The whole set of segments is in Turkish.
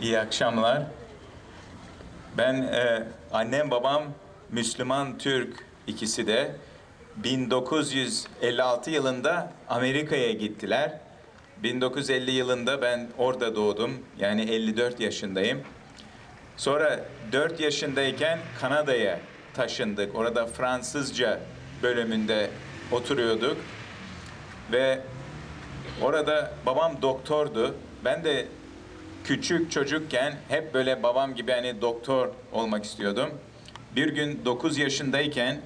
İyi akşamlar. Ben e, annem babam Müslüman Türk ikisi de 1956 yılında Amerika'ya gittiler. 1950 yılında ben orada doğdum. Yani 54 yaşındayım. Sonra 4 yaşındayken Kanada'ya taşındık. Orada Fransızca bölümünde oturuyorduk. Ve orada babam doktordu. Ben de küçük çocukken hep böyle babam gibi hani doktor olmak istiyordum. Bir gün 9 yaşındayken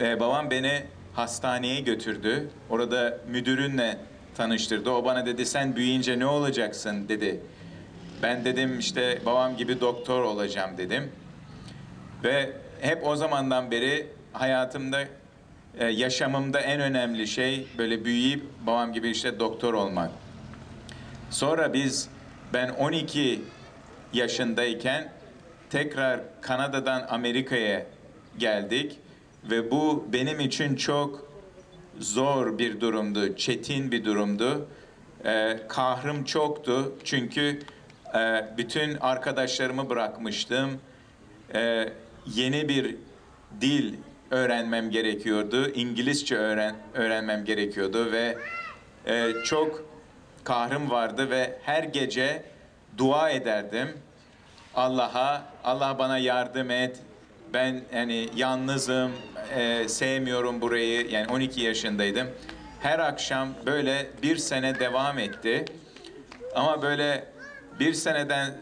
e, babam beni hastaneye götürdü. Orada müdürünle tanıştırdı. O bana dedi sen büyüyünce ne olacaksın dedi. Ben dedim işte babam gibi doktor olacağım dedim. Ve hep o zamandan beri hayatımda, e, yaşamımda en önemli şey böyle büyüyüp babam gibi işte doktor olmak. Sonra biz ben 12 yaşındayken tekrar Kanada'dan Amerika'ya geldik ve bu benim için çok zor bir durumdu, çetin bir durumdu. Ee, kahrım çoktu çünkü e, bütün arkadaşlarımı bırakmıştım. Ee, yeni bir dil öğrenmem gerekiyordu, İngilizce öğren öğrenmem gerekiyordu ve e, çok kahrım vardı ve her gece dua ederdim. Allah'a, Allah bana yardım et. Ben yani yalnızım, e, sevmiyorum burayı. Yani 12 yaşındaydım. Her akşam böyle bir sene devam etti. Ama böyle bir seneden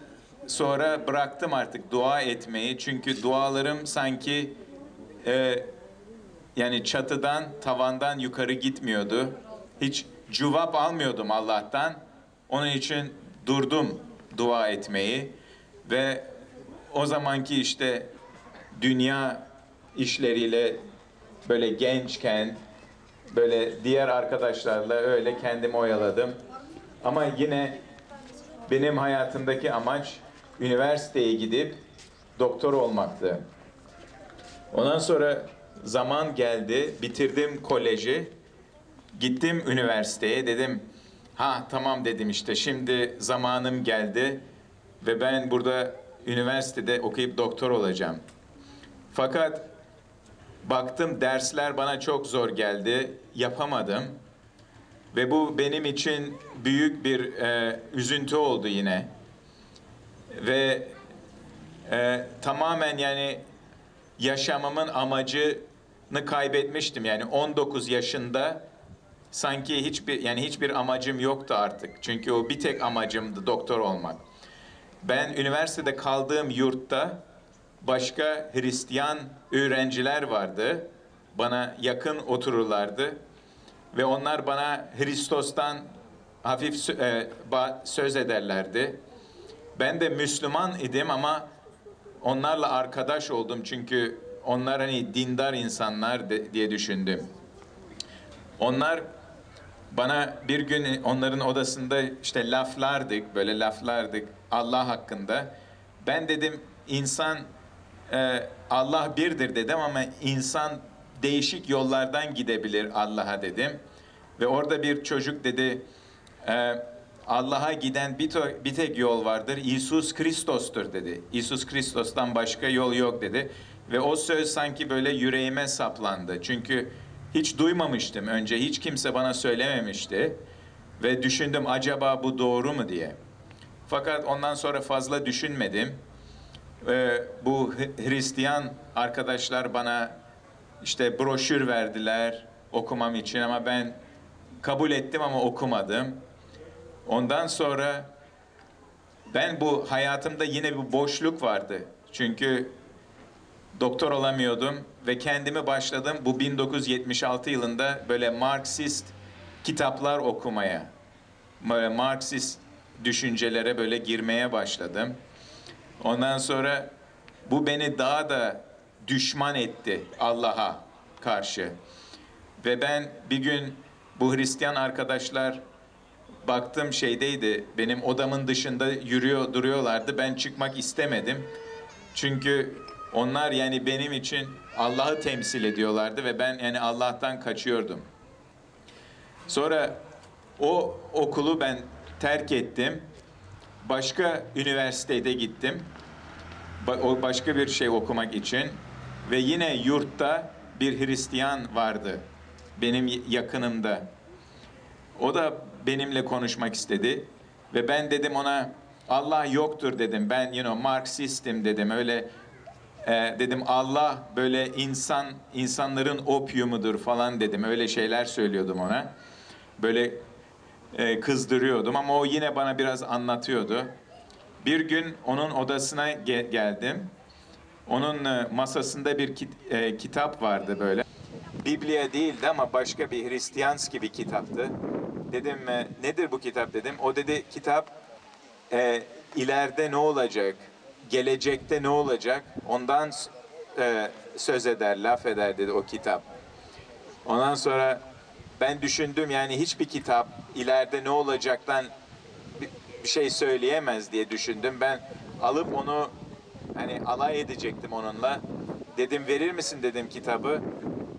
sonra bıraktım artık dua etmeyi. Çünkü dualarım sanki e, yani çatıdan, tavandan yukarı gitmiyordu. Hiç cevap almıyordum Allah'tan. Onun için durdum dua etmeyi ve o zamanki işte dünya işleriyle böyle gençken böyle diğer arkadaşlarla öyle kendimi oyaladım. Ama yine benim hayatımdaki amaç üniversiteye gidip doktor olmaktı. Ondan sonra zaman geldi, bitirdim koleji. Gittim üniversiteye dedim ha tamam dedim işte şimdi zamanım geldi ve ben burada üniversitede okuyup doktor olacağım. Fakat baktım dersler bana çok zor geldi, yapamadım. Ve bu benim için büyük bir e, üzüntü oldu yine. Ve e, tamamen yani yaşamamın amacını kaybetmiştim. Yani 19 yaşında sanki hiçbir yani hiçbir amacım yoktu artık. Çünkü o bir tek amacımdı doktor olmak. Ben üniversitede kaldığım yurtta başka Hristiyan öğrenciler vardı. Bana yakın otururlardı ve onlar bana Hristos'tan hafif e, söz ederlerdi. Ben de Müslüman idim ama onlarla arkadaş oldum çünkü onlar hani dindar insanlar diye düşündüm. Onlar bana bir gün onların odasında işte laflardık, böyle laflardık Allah hakkında. Ben dedim insan e, Allah birdir dedim ama insan değişik yollardan gidebilir Allah'a dedim. Ve orada bir çocuk dedi e, Allah'a giden bir, to- bir tek yol vardır. İsus Kristos'tur dedi. İsus Kristos'tan başka yol yok dedi. Ve o söz sanki böyle yüreğime saplandı. Çünkü hiç duymamıştım önce. Hiç kimse bana söylememişti. Ve düşündüm acaba bu doğru mu diye. Fakat ondan sonra fazla düşünmedim. Ee, bu Hristiyan arkadaşlar bana işte broşür verdiler okumam için ama ben kabul ettim ama okumadım. Ondan sonra ben bu hayatımda yine bir boşluk vardı. Çünkü doktor olamıyordum ve kendimi başladım bu 1976 yılında böyle Marksist kitaplar okumaya. Böyle Marksist düşüncelere böyle girmeye başladım. Ondan sonra bu beni daha da düşman etti Allah'a karşı. Ve ben bir gün bu Hristiyan arkadaşlar baktım şeydeydi. Benim odamın dışında yürüyor duruyorlardı. Ben çıkmak istemedim. Çünkü onlar yani benim için Allah'ı temsil ediyorlardı ve ben yani Allah'tan kaçıyordum. Sonra o okulu ben terk ettim başka üniversitede gittim. O başka bir şey okumak için ve yine yurtta bir Hristiyan vardı benim yakınımda. O da benimle konuşmak istedi ve ben dedim ona Allah yoktur dedim. Ben you know Marksistim dedim. Öyle e, dedim Allah böyle insan insanların opyumudur falan dedim. Öyle şeyler söylüyordum ona. Böyle e, kızdırıyordum ama o yine bana biraz anlatıyordu. Bir gün onun odasına ge- geldim. Onun e, masasında bir kit- e, kitap vardı böyle. Biblia değildi ama başka bir Hristiyanski bir kitaptı. Dedim e, nedir bu kitap dedim. O dedi kitap e, ileride ne olacak, gelecekte ne olacak ondan e, söz eder, laf eder dedi o kitap. Ondan sonra ben düşündüm yani hiçbir kitap ileride ne olacaktan bir, şey söyleyemez diye düşündüm. Ben alıp onu hani alay edecektim onunla. Dedim verir misin dedim kitabı.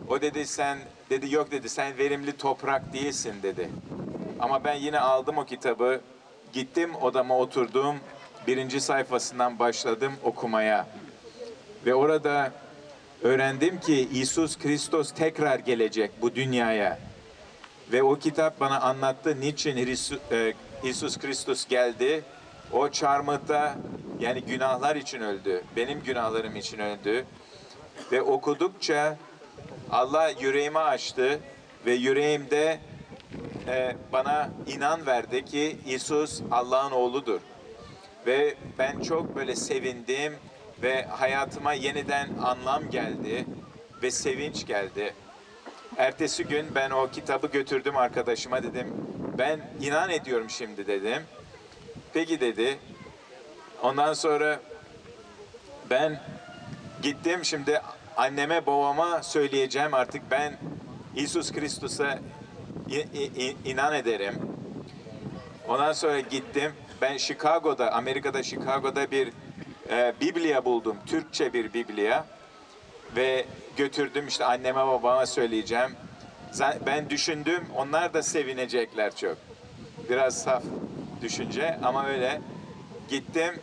O dedi sen dedi yok dedi sen verimli toprak değilsin dedi. Ama ben yine aldım o kitabı. Gittim odama oturdum. Birinci sayfasından başladım okumaya. Ve orada öğrendim ki İsus Kristos tekrar gelecek bu dünyaya. Ve o kitap bana anlattı niçin Hristu- e, İsus Kristus geldi. O çarmıhta yani günahlar için öldü. Benim günahlarım için öldü. Ve okudukça Allah yüreğimi açtı ve yüreğimde e, bana inan verdi ki İsus Allah'ın oğludur. Ve ben çok böyle sevindim ve hayatıma yeniden anlam geldi ve sevinç geldi. Ertesi gün ben o kitabı götürdüm arkadaşıma dedim. Ben inan ediyorum şimdi dedim. Peki dedi. Ondan sonra ben gittim şimdi anneme babama söyleyeceğim artık ben İsus Kristus'a inan ederim. Ondan sonra gittim. Ben Chicago'da, Amerika'da Chicago'da bir e, Biblia buldum. Türkçe bir Biblia. Ve götürdüm işte anneme babama söyleyeceğim. Ben düşündüm, onlar da sevinecekler çok. Biraz saf düşünce ama öyle. Gittim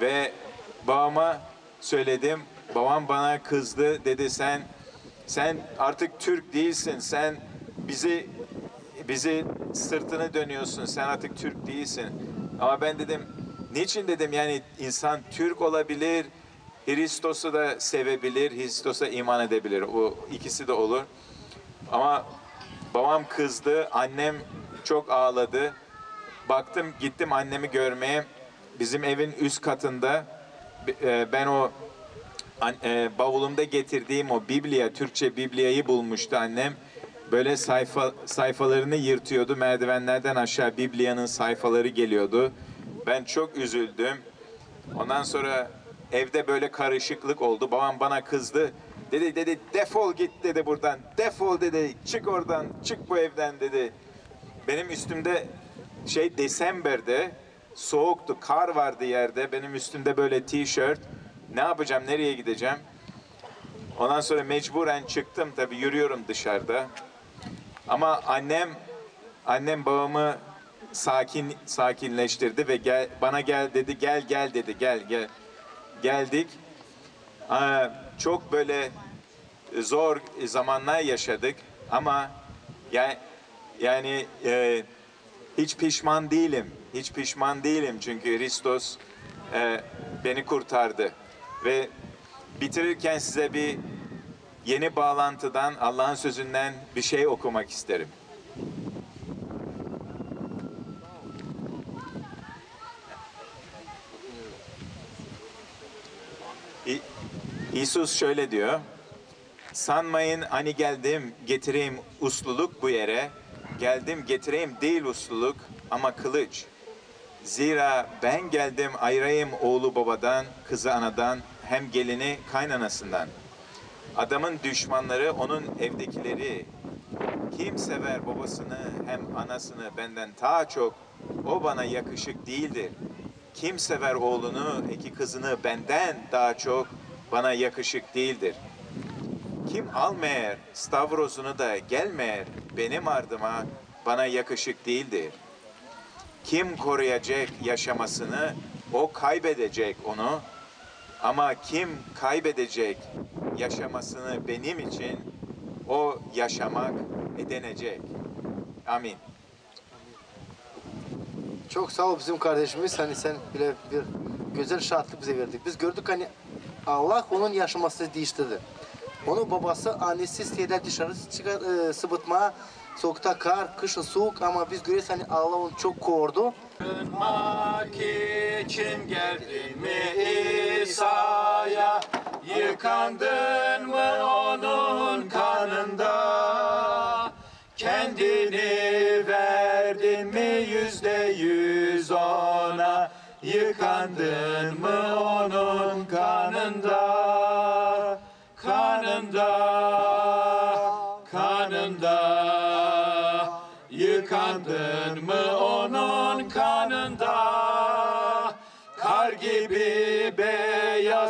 ve babama söyledim. Babam bana kızdı. Dedi sen sen artık Türk değilsin. Sen bizi bizi sırtını dönüyorsun. Sen artık Türk değilsin. Ama ben dedim niçin dedim yani insan Türk olabilir, Hristos'u da sevebilir, Hristos'a iman edebilir. O ikisi de olur. Ama babam kızdı, annem çok ağladı. Baktım gittim annemi görmeye. Bizim evin üst katında e, ben o e, bavulumda getirdiğim o Biblia, Türkçe Biblia'yı bulmuştu annem. Böyle sayfa sayfalarını yırtıyordu. Merdivenlerden aşağı Biblia'nın sayfaları geliyordu. Ben çok üzüldüm. Ondan sonra evde böyle karışıklık oldu. Babam bana kızdı. Dedi dedi defol git dedi buradan. Defol dedi. Çık oradan. Çık bu evden dedi. Benim üstümde şey Desember'de soğuktu. Kar vardı yerde. Benim üstümde böyle tişört. Ne yapacağım? Nereye gideceğim? Ondan sonra mecburen çıktım tabii yürüyorum dışarıda. Ama annem annem babamı sakin sakinleştirdi ve gel bana gel dedi gel gel dedi gel gel geldik. Aa, çok böyle zor zamanlar yaşadık ama ya, yani e, hiç pişman değilim. Hiç pişman değilim çünkü Hristos e, beni kurtardı. Ve bitirirken size bir yeni bağlantıdan, Allah'ın sözünden bir şey okumak isterim. İsus şöyle diyor. Sanmayın hani geldim getireyim usluluk bu yere. Geldim getireyim değil usluluk ama kılıç. Zira ben geldim ayırayım oğlu babadan, kızı anadan, hem gelini kaynanasından. Adamın düşmanları onun evdekileri. Kim sever babasını hem anasını benden daha çok o bana yakışık değildir. Kim sever oğlunu iki kızını benden daha çok bana yakışık değildir. Kim almayer Stavros'unu da gelmeyer benim ardıma bana yakışık değildir. kim koruyacak yaşamasını o kaybedecek onu. Ama kim kaybedecek yaşamasını benim için o yaşamak edenecek. Amin. Çok sağ ol bizim kardeşimiz. Hani sen bile bir güzel şartlık bize verdik. Biz gördük hani Allah onun yaşamasını değiştirdi. Onu babası annesi istediler dışarı çıkar, e, sıvıtma. Soğukta kar, kışın soğuk ama biz görüyoruz hani Allah onu çok korudu. Yıkmak için geldin mi İsa'ya? Yıkandın mı onun kanında? Kendini verdin mi yüzde yüz ona? Yıkandın mı onun? Kanında,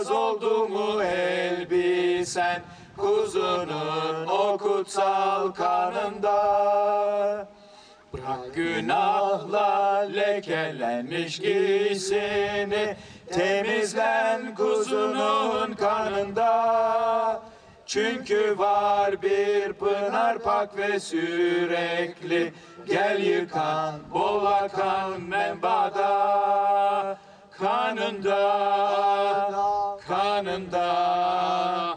beyaz oldu mu elbisen? Kuzunun o kutsal kanında. Bırak günahla lekelenmiş giysini Temizlen kuzunun kanında Çünkü var bir pınar pak ve sürekli Gel yıkan bol akan menbada Kanında, kanında.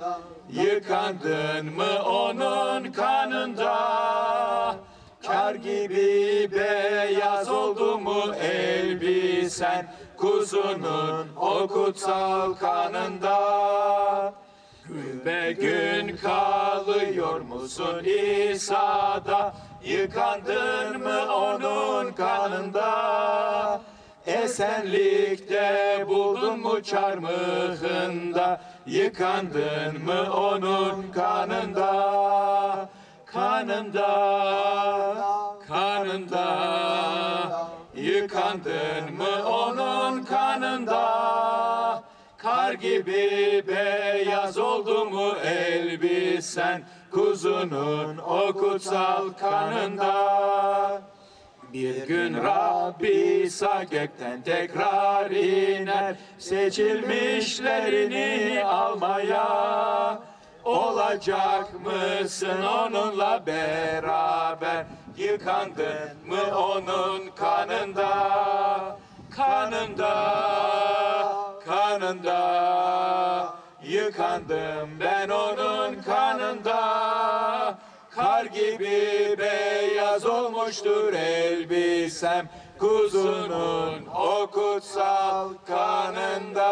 Yıkandın mı onun kanında? Kar gibi beyaz oldu mu elbisen? Kuzunun o kutsal kanında. Gün be gün kalıyor musun İsa'da? Yıkandın mı onun kanında Esenlikte buldun mu çarmıhında? Yıkandın mı onun kanında? Kanında, kanında. Yıkandın mı onun kanında? Kar gibi beyaz oldu mu elbisen? Kuzunun o kutsal kanında bir gün Rabbi gökten tekrar iner Seçilmişlerini almaya. Olacak mısın onunla beraber? Yıkandın mı onun kanında? Kanında Kanında. Yıkandım ben onun kanında Kar gibi beyaz olmuştur elbisem. Kuzunun o kutsal kanında.